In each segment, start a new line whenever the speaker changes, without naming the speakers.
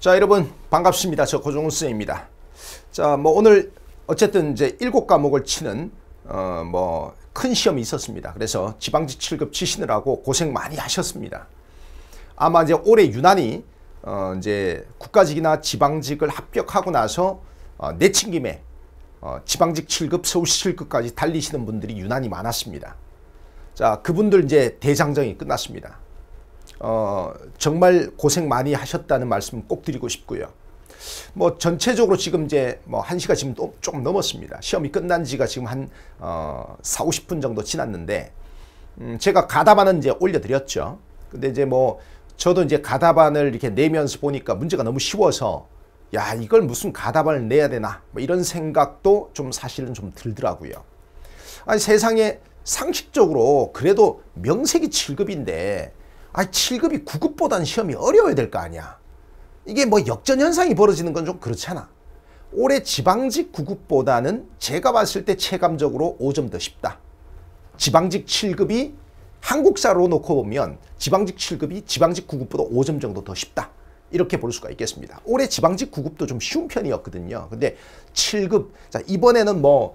자 여러분 반갑습니다. 저 고종훈 쌤입니다. 자 뭐 오늘 어쨌든 이제 일곱 과목을 치는 어 뭐 큰 시험이 있었습니다. 그래서 지방직 7급 치시느라고 고생 많이 하셨습니다. 아마 이제 올해 유난히 어 이제 국가직이나 지방직을 합격하고 나서 어 내친 김에 어 지방직 7급 서울시 7급까지 달리시는 분들이 유난히 많았습니다. 자 그분들 이제 대장정이 끝났습니다. 어, 정말 고생 많이 하셨다는 말씀 꼭 드리고 싶고요. 뭐 전체적으로 지금 이제 뭐 1시가 지금 조금 넘었습니다. 시험이 끝난 지가 지금 한 어, 4, 50분 정도 지났는데 음, 제가 가다반은 이제 올려드렸죠. 근데 이제 뭐 저도 이제 가다반을 이렇게 내면서 보니까 문제가 너무 쉬워서 야 이걸 무슨 가다반을 내야 되나 뭐 이런 생각도 좀 사실은 좀 들더라고요. 아니 세상에 상식적으로 그래도 명색이 7급인데 아 7급이 9급보다는 시험이 어려워야 될 거 아니야. 이게 뭐 역전 현상이 벌어지는 건 좀 그렇잖아. 올해 지방직 9급보다는 제가 봤을 때 체감적으로 5점 더 쉽다. 지방직 7급이 한국사로 놓고 보면 지방직 7급이 지방직 9급보다 5점 정도 더 쉽다. 이렇게 볼 수가 있겠습니다. 올해 지방직 9급도 좀 쉬운 편이었거든요. 근데 7급, 자, 이번에는 뭐,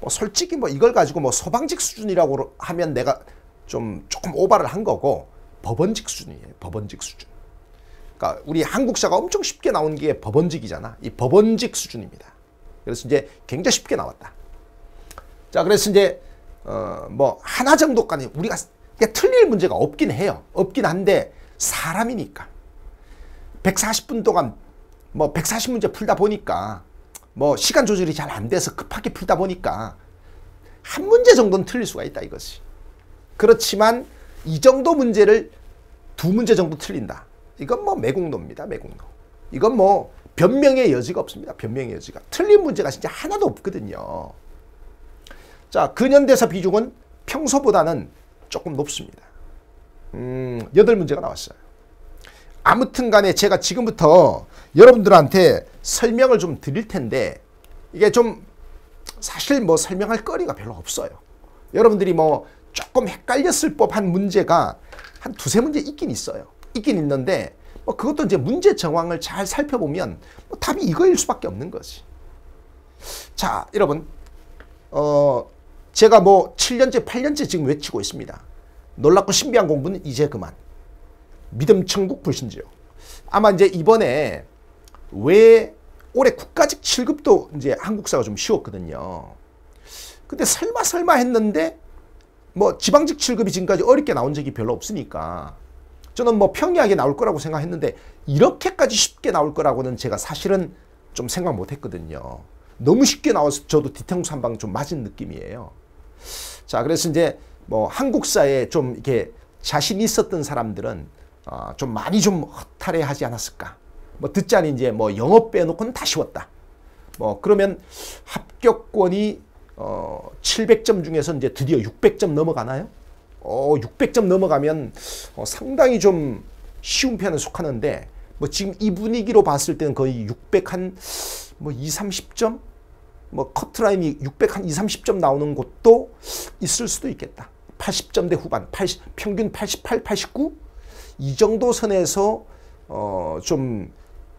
뭐 솔직히 뭐 이걸 가지고 뭐 소방직 수준이라고 하면 내가 좀 조금 오바를 한 거고 법원직 수준이에요. 법원직 수준. 그러니까 우리 한국사가 엄청 쉽게 나온 게 법원직이잖아. 이 법원직 수준입니다. 그래서 이제 굉장히 쉽게 나왔다. 자, 그래서 이제 어 뭐 하나 정도까지 우리가 틀릴 문제가 없긴 해요. 없긴 한데 사람이니까 140분 동안 뭐 140문제 풀다 보니까 뭐 시간 조절이 잘 안 돼서 급하게 풀다 보니까 한 문제 정도는 틀릴 수가 있다 이것이. 그렇지만 이 정도 문제를 두 문제 정도 틀린다. 이건 뭐 매국노입니다. 매국노. 이건 뭐 변명의 여지가 없습니다. 변명의 여지가. 틀린 문제가 진짜 하나도 없거든요. 자, 근현대사 비중은 평소보다는 조금 높습니다. 음, 8문제가 나왔어요. 아무튼 간에 제가 지금부터 여러분들한테 설명을 좀 드릴 텐데 이게 좀 사실 뭐 설명할 거리가 별로 없어요. 여러분들이 뭐 조금 헷갈렸을 법한 문제가 한 두세 문제 있긴 있어요. 있긴 있는데 뭐 그것도 이제 문제 정황을 잘 살펴보면 뭐 답이 이거일 수밖에 없는 것이. 자, 여러분, 어, 제가 뭐 7년째, 8년째 지금 외치고 있습니다. 놀랍고 신비한 공부는 이제 그만. 믿음 천국 불신지요. 아마 이제 이번에 왜 올해 국가직 7급도 이제 한국사가 좀 쉬웠거든요. 근데 설마 설마 했는데 뭐 지방직 7급이 지금까지 어렵게 나온 적이 별로 없으니까 저는 뭐 평이하게 나올 거라고 생각했는데 이렇게까지 쉽게 나올 거라고는 제가 사실은 좀 생각 못 했거든요. 너무 쉽게 나와서 저도 뒤통수 한 방 좀 맞은 느낌이에요. 자, 그래서 이제 뭐 한국사에 좀 이렇게 자신 있었던 사람들은 어, 좀 많이 좀 허탈해 하지 않았을까. 뭐 듣자니 이제 뭐 영어 빼놓고는 다 쉬웠다. 뭐 그러면 합격권이 어 700점 중에서 이제 드디어 600점 넘어가나요? 어 600점 넘어가면 어, 상당히 좀 쉬운 편에 속하는데 뭐 지금 이 분위기로 봤을 때는 거의 600 한 뭐 2, 30점 뭐 커트라인이 600 한 2, 30점 나오는 곳도 있을 수도 있겠다. 80점대 후반, 80, 평균 88, 89? 이 정도 선에서 어 좀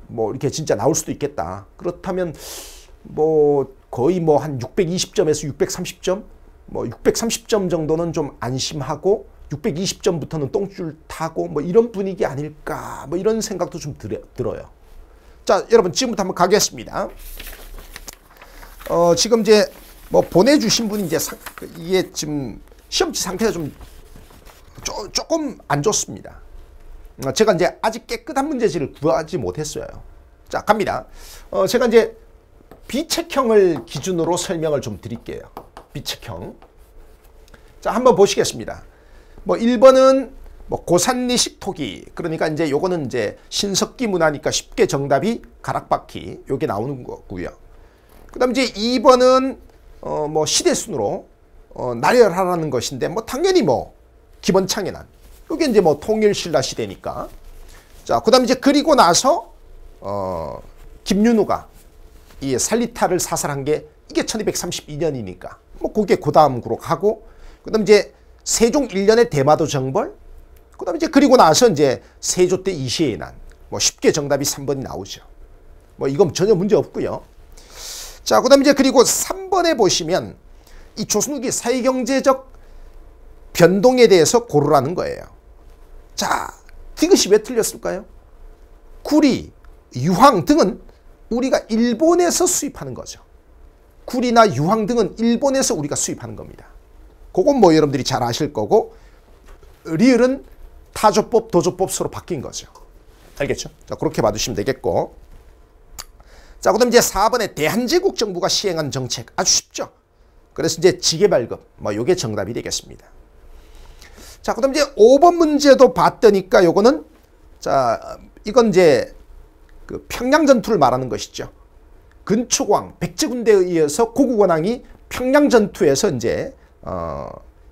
뭐 이렇게 진짜 나올 수도 있겠다. 그렇다면 뭐 거의 뭐 한 620점에서 630점, 뭐 630점 정도는 좀 안심하고 620점부터는 똥줄 타고 뭐 이런 분위기 아닐까 뭐 이런 생각도 좀 들, 들어요. 자 여러분 지금부터 한번 가겠습니다. 어 지금 이제 뭐 보내주신 분이 이제 사, 이게 지금 시험지 상태가 좀 조, 조금 안 좋습니다. 어, 제가 이제 아직 깨끗한 문제지를 구하지 못했어요. 자 갑니다. 어 제가 이제 비책형을 기준으로 설명을 좀 드릴게요. 비책형. 자, 한번 보시겠습니다. 뭐 1번은 뭐 고산리식 토기. 그러니까 이제 요거는 이제 신석기 문화니까 쉽게 정답이 가락바퀴. 요게 나오는 거고요. 그다음 이제 2번은 어 뭐 시대 순으로 어 나열하라는 것인데 뭐 당연히 뭐 기본 창해난. 요게 이제 뭐 통일 신라 시대니까. 자, 그다음 이제 그리고 나서 어 김윤우가 이 살리타를 사살한 게 이게 1232년이니까 뭐 그게 그 다음 가고 그다음 이제 세종 1년의 대마도 정벌 그다음 이제 그리고 나서 이제 세조 때 이시의 난뭐 쉽게 정답이 3번이 나오죠. 뭐 이건 전혀 문제 없고요. 자, 그다음 이제 그리고 3번에 보시면 이 조선후기 사회경제적 변동에 대해서 고르라는 거예요. 자, 이것이 왜 틀렸을까요? 구리, 유황 등은 우리가 일본에서 수입하는 거죠. 구리나 유황 등은 일본에서 우리가 수입하는 겁니다. 그건 뭐 여러분들이 잘 아실 거고 리을은 타조법, 도조법 서로 바뀐 거죠. 알겠죠? 자, 그렇게 봐두시면 되겠고 자, 그 다음 이제 4번에 대한제국 정부가 시행한 정책 아주 쉽죠. 그래서 이제 지게 발급 뭐 요게 정답이 되겠습니다. 자, 그 다음 이제 5번 문제도 봤더니까 요거는 자, 이건 이제 그 평양 전투를 말하는 것이죠. 근초광 백제 군대에 의해서 고국원왕이 평양 전투에서 이제 어,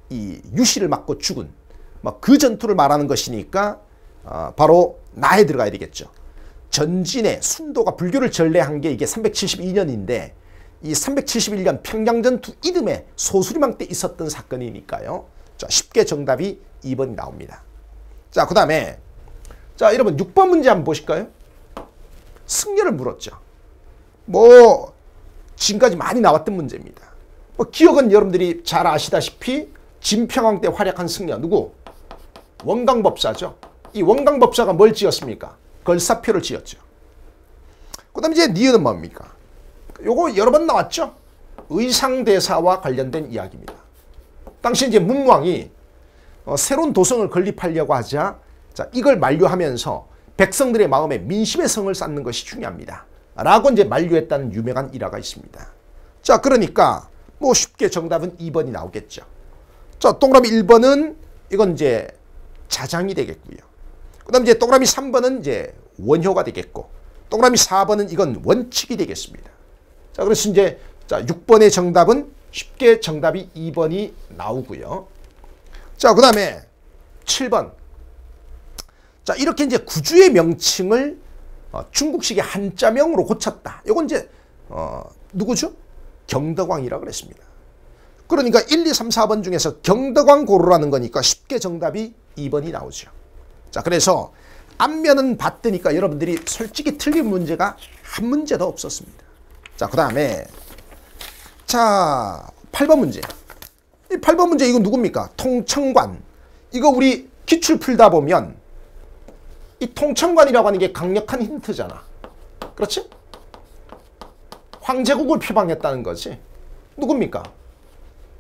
이 유시를 맞고 죽은 뭐그 전투를 말하는 것이니까 어, 바로 나에 들어가야 되겠죠. 전진에 순도가 불교를 전래한 게 이게 372년인데 이 371년 평양전투 이듬해 소수리망 때 있었던 사건이니까요. 자, 쉽게 정답이 2번이 나옵니다. 자, 그 다음에 자, 여러분 6번 문제 한번 보실까요? 승려를 물었죠. 뭐 지금까지 많이 나왔던 문제입니다. 뭐 기억은 여러분들이 잘 아시다시피 진평왕 때 활약한 승려 누구? 원강법사죠. 이 원강법사가 뭘 지었습니까? 걸사표를 지었죠. 그 다음에 이제 니은은 뭡니까? 요거 여러 번 나왔죠? 의상대사와 관련된 이야기입니다. 당시 이제 문왕이 어, 새로운 도성을 건립하려고 하자 자, 이걸 만류하면서 백성들의 마음에 민심의 성을 쌓는 것이 중요합니다. 라고 이제 만류했다는 유명한 일화가 있습니다. 자, 그러니까 뭐 쉽게 정답은 2번이 나오겠죠. 자, 동그라미 1번은 이건 이제 자장이 되겠고요. 그 다음 이제 동그라미 3번은 이제 원효가 되겠고 동그라미 4번은 이건 원칙이 되겠습니다. 자, 그래서 이제 자, 6번의 정답은 쉽게 정답이 2번이 나오고요. 자, 그 다음에 7번. 자, 이렇게 이제 구주의 명칭을 어, 중국식의 한자명으로 고쳤다. 이건 이제 어, 누구죠? 경덕왕이라 그랬습니다. 그러니까 1, 2, 3, 4번 중에서 경덕왕 고르라는 거니까 쉽게 정답이 2번이 나오죠. 자, 그래서 앞면은 봤더니까 여러분들이 솔직히 틀린 문제가 한 문제도 없었습니다. 자, 그 다음에 자, 8번 문제. 이 8번 문제 이거 누굽니까? 통청관. 이거 우리 기출 풀다 보면 이 통청관이라고 하는 게 강력한 힌트잖아. 그렇지? 황제국을 표방했다는 거지. 누굽니까?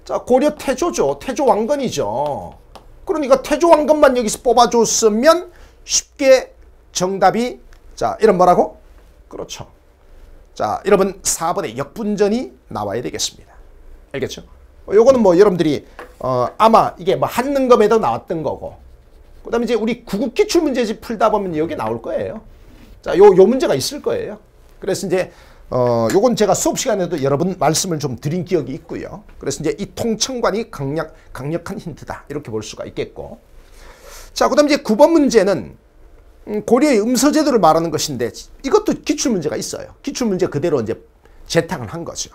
자, 고려 태조죠. 태조 왕건이죠. 그러니까 태조 왕건만 여기서 뽑아줬으면 쉽게 정답이 자, 이런 뭐라고? 그렇죠. 자, 여러분 4번의 역분전이 나와야 되겠습니다. 알겠죠? 어, 요거는 뭐 여러분들이 어, 아마 이게 뭐 한능검에도 나왔던 거고 그 다음에 이제 우리 구급 기출 문제집 풀다 보면 여기 나올 거예요. 자, 요, 요 문제가 있을 거예요. 그래서 이제 어, 요건 제가 수업 시간에도 여러 분 말씀을 좀 드린 기억이 있고요. 그래서 이제 이 통청관이 강력, 강력한 힌트다. 이렇게 볼 수가 있겠고. 자, 그 다음 이제 9번 문제는 음, 고려의 음서제도를 말하는 것인데 이것도 기출문제가 있어요. 기출문제 그대로 이제 재탕을 한 거죠.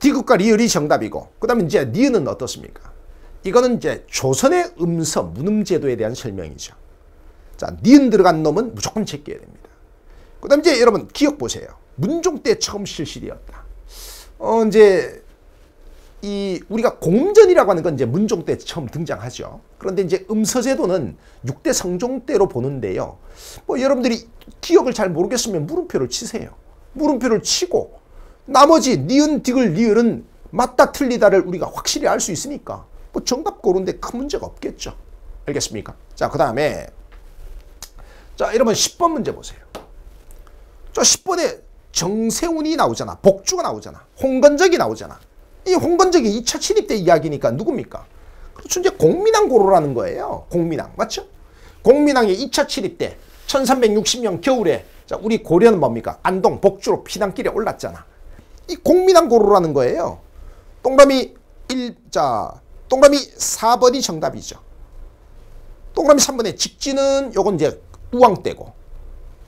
디귿과 리을이 정답이고 그 다음에 이제 니은은 어떻습니까? 이거는 이제 조선의 음서 문음제도에 대한 설명이죠. 자, 니은 들어간 놈은 무조건 제껴야 됩니다. 그 다음 이제 여러분 기억 보세요. 문종 때 처음 실실이었다. 어, 이제 이 우리가 공전이라고 하는 건 이제 문종 때 처음 등장하죠. 그런데 이제 음서제도는 6대 성종 때로 보는데요. 뭐 여러분들이 기억을 잘 모르겠으면 물음표를 치세요. 물음표를 치고 나머지 니은, 디귿, 리을은 맞다 틀리다를 우리가 확실히 알 수 있으니까 뭐 정답 고르는데 큰 문제가 없겠죠. 알겠습니까? 자, 그 다음에 자, 여러분 10번 문제 보세요. 저 10번에 정세운이 나오잖아. 복주가 나오잖아. 홍건적이 나오잖아. 이 홍건적이 2차 침입 때 이야기니까 누굽니까? 그렇죠. 이제 공민왕 고로라는 거예요. 공민왕. 맞죠? 공민왕이 2차 침입 때 1360년 겨울에 자, 우리 고려는 뭡니까? 안동 복주로 피난길에 올랐잖아. 이 공민왕 고로라는 거예요. 동그라미 1, 자, 동그라미 4번이 정답이죠. 동그라미 3번에 직진은 요건 이제 우왕 때고.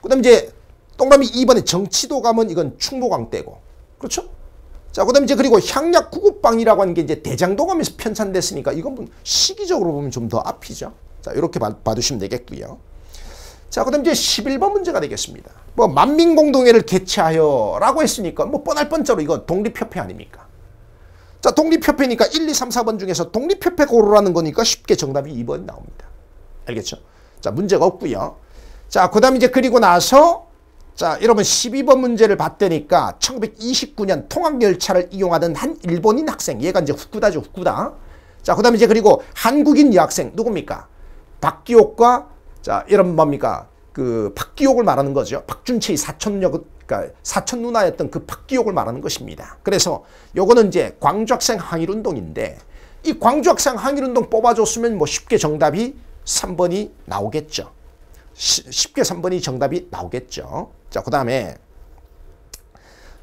그 다음에 이제 동그라미 2번에 정치도 가면 이건 충무광 때고. 그렇죠? 자, 그 다음에 이제 그리고 향약 구급방이라고 하는 게 이제 대장동하면서 편찬됐으니까 이건 시기적으로 보면 좀 더 앞이죠. 자, 이렇게 봐, 봐두시면 되겠고요. 자, 그다음 이제 11번 문제가 되겠습니다. 뭐 만민공동회를 개최하여라고 했으니까 뭐 뻔할 뻔짜로 이건 독립협회 아닙니까? 자, 독립협회니까 1, 2, 3, 4번 중에서 독립협회 고르라는 거니까 쉽게 정답이 2번이 나옵니다. 알겠죠? 자, 문제가 없고요. 자, 그 다음 이제 그리고 나서 자, 여러분 12번 문제를 봤더니까 1929년 통학열차를 이용하던 한 일본인 학생, 얘가 이제 후쿠다죠, 후쿠다. 자, 그 다음에 이제 그리고 한국인 여학생, 누굽니까? 박기옥과, 자, 이런 뭡니까? 그 박기옥을 말하는 거죠. 박준채의 사촌녀, 그러니까 사촌 누나였던 그 박기옥을 말하는 것입니다. 그래서 요거는 이제 광주학생 항일 운동인데 이 광주학생 항일 운동 뽑아줬으면 뭐 쉽게 정답이 3번이 나오겠죠. 쉽게 3번이 정답이 나오겠죠. 자, 그 다음에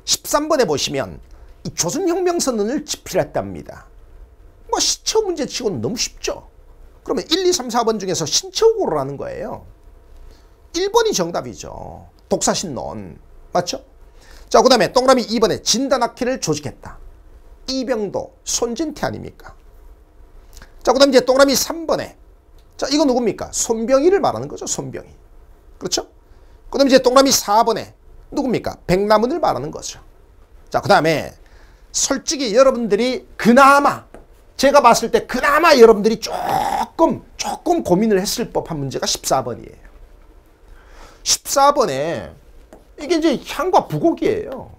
13번에 보시면 이 조선혁명 선언을 집필했답니다. 뭐 신청 문제 치고는 너무 쉽죠. 그러면 1, 2, 3, 4번 중에서 신청고라는 거예요. 1번이 정답이죠. 독사신론. 맞죠? 자, 그 다음에 동그라미 2번에 진단학회를 조직했다. 이병도, 손진태 아닙니까? 자, 그 다음에 이제 동그라미 3번에 자, 이거 누굽니까? 손병희를 말하는 거죠. 손병희. 그렇죠? 그 다음에 이제 동그라미 4번에 누굽니까? 백남은을 말하는 거죠. 자, 그 다음에 솔직히 여러분들이 그나마 제가 봤을 때 그나마 여러분들이 조금 조금 고민을 했을 법한 문제가 14번이에요. 14번에 이게 이제 향과 부곡이에요.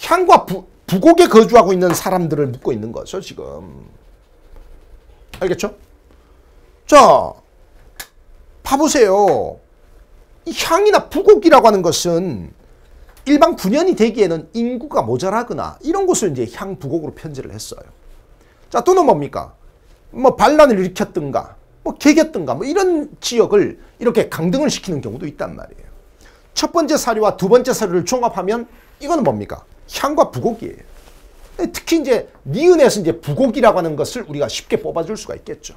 향과 부, 부곡에 거주하고 있는 사람들을 묻고 있는 거죠, 지금. 알겠죠? 자, 봐보세요. 이 향이나 부곡이라고 하는 것은 일반 9년이 되기에는 인구가 모자라거나 이런 곳을 이제 향 부곡으로 편제를 했어요. 자, 또는 뭡니까? 뭐 반란을 일으켰든가, 뭐 개겼든가, 뭐 이런 지역을 이렇게 강등을 시키는 경우도 있단 말이에요. 첫 번째 사료와 두 번째 사료를 종합하면 이거는 뭡니까? 향과 부곡이에요. 특히 이제 니은에서 이제 부곡이라고 하는 것을 우리가 쉽게 뽑아줄 수가 있겠죠.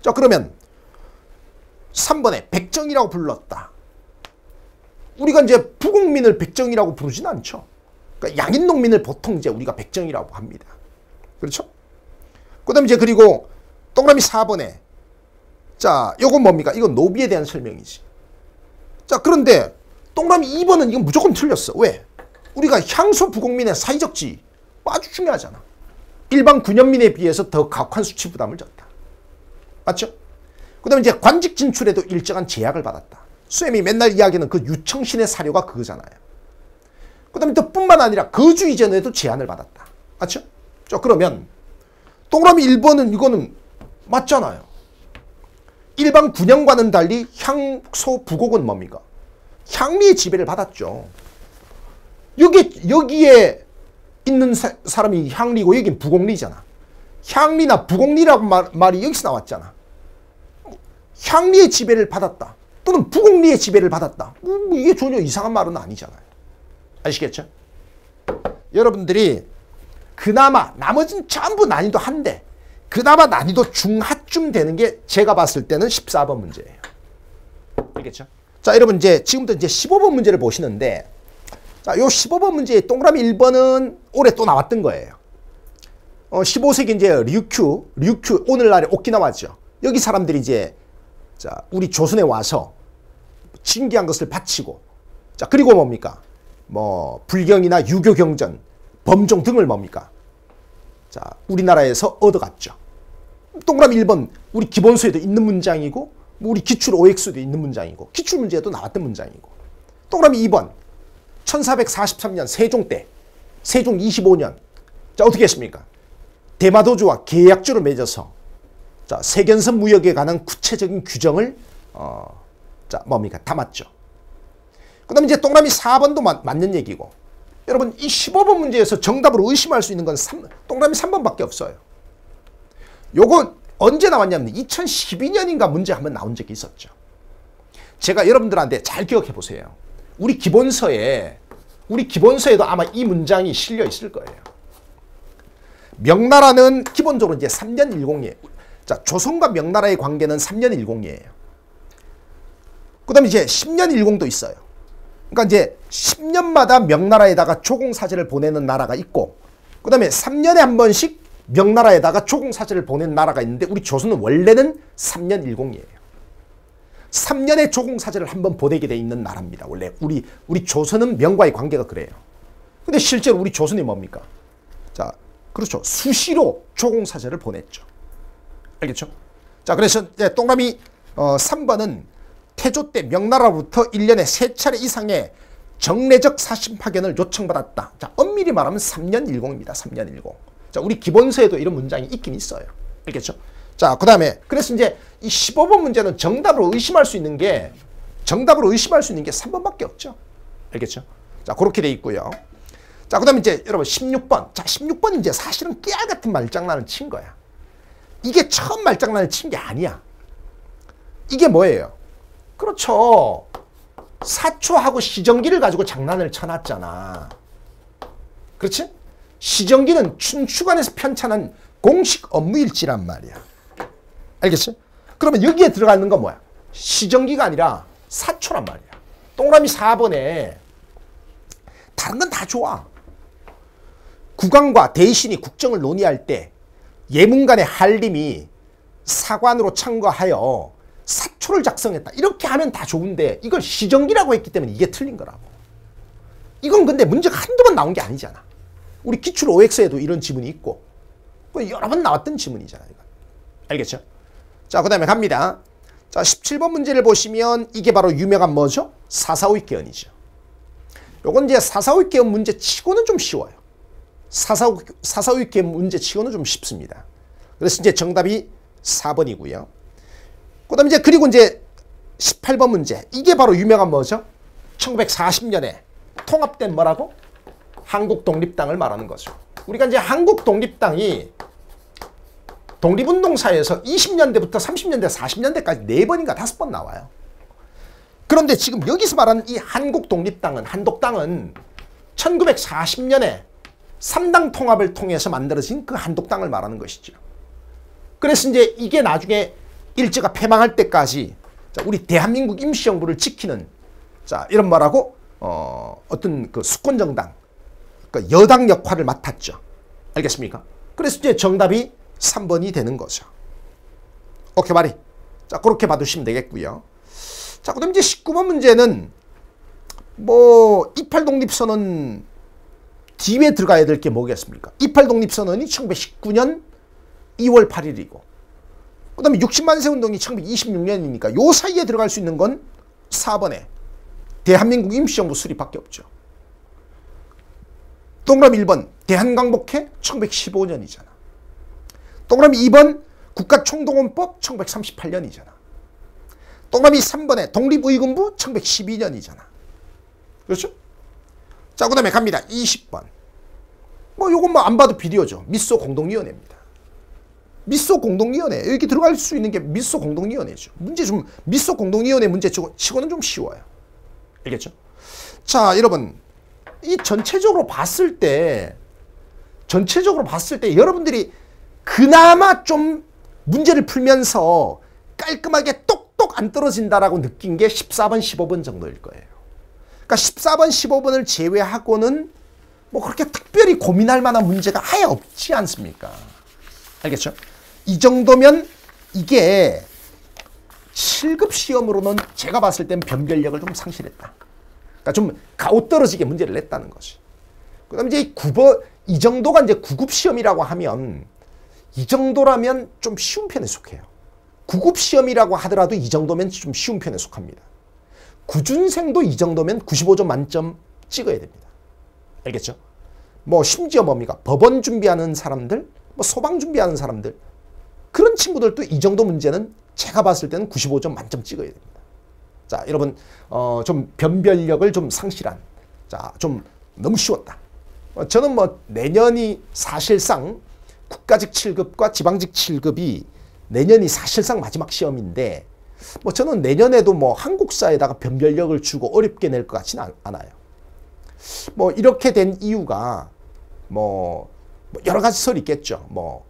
자, 그러면 3번에 백정이라고 불렀다. 우리가 이제 부국민을 백정이라고 부르진 않죠. 그러니까 양인 농민을 보통 이제 우리가 백정이라고 합니다. 그렇죠? 그 다음에 이제 그리고 동그라미 4번에 자, 요건 뭡니까? 이건 노비에 대한 설명이지. 자, 그런데 동그라미 2번은 이건 무조건 틀렸어. 왜? 우리가 향수 부국민의 사회적 지 아주 중요하잖아. 일반 군현민에 비해서 더 각한 수치 부담을 졌다. 맞죠? 그 다음에 이제 관직 진출에도 일정한 제약을 받았다. 수엠이 맨날 이야기하는 그 유청신의 사료가 그거잖아요. 그 다음에 또 뿐만 아니라 거주 이전에도 제한을 받았다. 맞죠? 자, 그러면 동그라미 1번은 이거는 맞잖아요. 일반 군형과는 달리 향소 부곡은 뭡니까? 향리의 지배를 받았죠. 여기, 여기에 있는 사, 람이 향리고 여긴 부곡리잖아. 향리나 부곡리라고 말, 말이 여기서 나왔잖아. 향리의 지배를 받았다. 또는 부곡리의 지배를 받았다. 뭐, 뭐 이게 전혀 이상한 말은 아니잖아요. 아시겠죠? 여러분들이 그나마 나머지는 전부 난이도 한데 그나마 난이도 중하쯤 되는 게 제가 봤을 때는 14번 문제예요. 알겠죠? 자, 여러분 이제 지금부터 이제 15번 문제를 보시는데 자, 요 15번 문제의 동그라미 1번은 올해 또 나왔던 거예요. 어, 15세기 이제 류큐, 류큐 오늘날의 오키나와죠. 여기 사람들이 이제 자, 우리 조선에 와서 신기한 것을 바치고 자 그리고 뭡니까 뭐 불경이나 유교 경전 범종 등을 뭡니까 자 우리나라에서 얻어갔죠 동그라미 1번 우리 기본서에도 있는 문장이고 뭐 우리 기출 OX에도 있는 문장이고 기출 문제에도 나왔던 문장이고 동그라미 2번 1443년 세종 때 세종 25년 자 어떻게 했습니까 대마도주와 계약주를 맺어서 자 세견선 무역에 관한 구체적인 규정을 어, 자, 뭡니까? 다 맞죠. 그 다음에 이제 동그라미 4번도 마, 맞는 얘기고. 여러분, 이 15번 문제에서 정답으로 의심할 수 있는 건 3, 동그라미 3번밖에 없어요. 요거 언제 나왔냐면 2012년인가 문제 한번 나온 적이 있었죠. 제가 여러분들한테 잘 기억해 보세요. 우리 기본서에, 우리 기본서에도 아마 이 문장이 실려 있을 거예요. 명나라는 기본적으로 이제 3년 1공이에요. 자, 조선과 명나라의 관계는 3년 1공이에요. 그 다음에 이제 10년 1공도 있어요. 그러니까 이제 10년마다 명나라에다가 조공사제를 보내는 나라가 있고 그 다음에 3년에 한 번씩 명나라에다가 조공사제를 보내는 나라가 있는데 우리 조선은 원래는 3년 1공이에요. 3년의 조공사제를 한 번 보내게 돼 있는 나라입니다. 원래 우리 우리 조선은 명과의 관계가 그래요. 근데 실제로 우리 조선이 뭡니까? 자, 그렇죠. 수시로 조공사제를 보냈죠. 알겠죠? 자, 그래서 예, 동남이 어, 3번은 태조 때 명나라로부터 1년에 3차례 이상의 정례적 사신 파견을 요청받았다. 자, 엄밀히 말하면 3년 1공입니다. 3년 1공. 자, 우리 기본서에도 이런 문장이 있긴 있어요. 알겠죠? 자, 그 다음에 그래서 이제 이 15번 문제는 정답으로 의심할 수 있는 게 정답으로 의심할 수 있는 게 3번밖에 없죠. 알겠죠? 자, 그렇게 돼 있고요. 자, 그 다음에 이제 여러분 16번. 자, 16번 이제 사실은 깨알 같은 말장난을 친 거야. 이게 처음 말장난을 친 게 아니야. 이게 뭐예요? 그렇죠. 사초하고 시정기를 가지고 장난을 쳐놨잖아. 그렇지? 시정기는 춘추관에서 편찬한 공식 업무일지란 말이야. 알겠어? 그러면 여기에 들어가는 건 뭐야? 시정기가 아니라 사초란 말이야. 동그라미 4번에 다른 건 다 좋아. 국왕과 대신이 국정을 논의할 때 예문간의 한림이 사관으로 참가하여 사초를 작성했다. 이렇게 하면 다 좋은데 이걸 시정기라고 했기 때문에 이게 틀린 거라고. 이건 근데 문제가 한두 번 나온 게 아니잖아. 우리 기출 OX에도 이런 지문이 있고 여러 번 나왔던 지문이잖아. 이건. 알겠죠? 자, 그 다음에 갑니다. 자, 17번 문제를 보시면 이게 바로 유명한 뭐죠? 사사오익계언이죠. 요건 이제 사사오익계언 문제 치고는 좀 쉬워요. 사사오, 사사오익계언 문제 치고는 좀 쉽습니다. 그래서 이제 정답이 4번이고요. 그 다음에 이제 그리고 이제 18번 문제. 이게 바로 유명한 뭐죠? 1940년에 통합된 뭐라고? 한국 독립당을 말하는 거죠. 우리가 이제 한국 독립당이 독립운동사에서 20년대부터 30년대, 40년대까지 4번인가 5번 나와요. 그런데 지금 여기서 말하는 이 한국 독립당은, 한독당은 1940년에 3당 통합을 통해서 만들어진 그 한독당을 말하는 것이죠. 그래서 이제 이게 나중에 일제가 패망할 때까지 우리 대한민국 임시정부를 지키는 자 이런 말하고 어, 어떤 그 수권 정당 그 여당 역할을 맡았죠. 알겠습니까? 그래서 이제 정답이 3번이 되는 거죠. 오케이 말이. 자 그렇게 봐두시면 되겠고요. 자 그다음 이제 19번 문제는 뭐 이팔 독립선언 뒤에 들어가야 될 게 뭐겠습니까? 이팔 독립선언이 1919년 2월 8일이고 그 다음에 60만세 운동이 1926년이니까 요 사이에 들어갈 수 있는 건 4번에 대한민국 임시정부 수립밖에 없죠. 동그라미 1번 대한광복회 1915년이잖아. 동그라미 2번 국가총동원법 1938년이잖아. 동그라미 3번에 독립의군부 1912년이잖아. 그렇죠? 자, 그 다음에 갑니다. 20번. 뭐 요건 뭐 안 봐도 비디오죠. 미소 공동위원회입니다. 미소 공동위원회. 여기 들어갈 수 있는 게 미소 공동위원회죠. 문제 좀 미소 공동위원회 문제 치고는 좀 쉬워요. 알겠죠? 자, 여러분. 이 전체적으로 봤을 때 전체적으로 봤을 때 여러분들이 그나마 좀 문제를 풀면서 깔끔하게 똑똑 안 떨어진다라고 느낀 게 14번, 15번 정도일 거예요. 그러니까 14번, 15번을 제외하고는 뭐 그렇게 특별히 고민할 만한 문제가 아예 없지 않습니까? 알겠죠? 이 정도면 이게 7급 시험으로는 제가 봤을 땐 변별력을 좀 상실했다. 그러니까 좀 가오 떨어지게 문제를 냈다는 거지. 그 다음에 이제 9번, 이 정도가 이제 9급 시험이라고 하면 이 정도라면 좀 쉬운 편에 속해요. 9급 시험이라고 하더라도 이 정도면 좀 쉬운 편에 속합니다. 구준생도 이 정도면 95점 만점 찍어야 됩니다. 알겠죠? 뭐 심지어 뭡니까? 법원 준비하는 사람들, 뭐 소방 준비하는 사람들 그런 친구들도 이 정도 문제는 제가 봤을 때는 95점 만점 찍어야 됩니다. 자, 여러분 어, 좀 변별력을 좀 상실한 자, 좀 너무 쉬웠다. 어, 저는 뭐 내년이 사실상 국가직 7급과 지방직 7급이 내년이 사실상 마지막 시험인데 뭐 저는 내년에도 뭐 한국사에다가 변별력을 주고 어렵게 낼 것 같지는 않아요. 뭐 이렇게 된 이유가 뭐, 뭐 여러 가지 설이 있겠죠. 뭐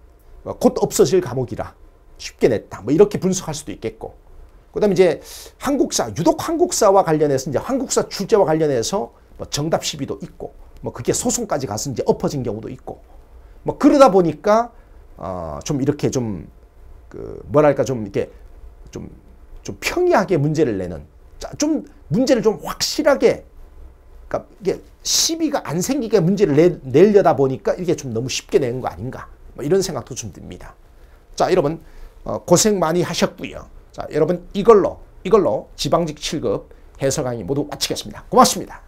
곧 없어질 과목이라 쉽게 냈다. 뭐 이렇게 분석할 수도 있겠고. 그다음에 이제 한국사 유독 한국사와 관련해서 이제 한국사 출제와 관련해서 뭐 정답 시비도 있고 뭐 그게 소송까지 가서 이제 엎어진 경우도 있고 뭐 그러다 보니까 어 좀 이렇게 좀 그 뭐랄까 좀 이렇게 좀좀 평이하게 문제를 내는 자, 좀 문제를 좀 확실하게 그러니까 이게 시비가 안 생기게 문제를 내, 내려다 보니까 이게 좀 너무 쉽게 내는 거 아닌가 뭐 이런 생각도 좀 듭니다. 자 여러분 어, 고생 많이 하셨고요. 자 여러분 이걸로 이걸로 지방직 7급 해설 강의 모두 마치겠습니다. 고맙습니다.